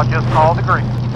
I'll just call the green.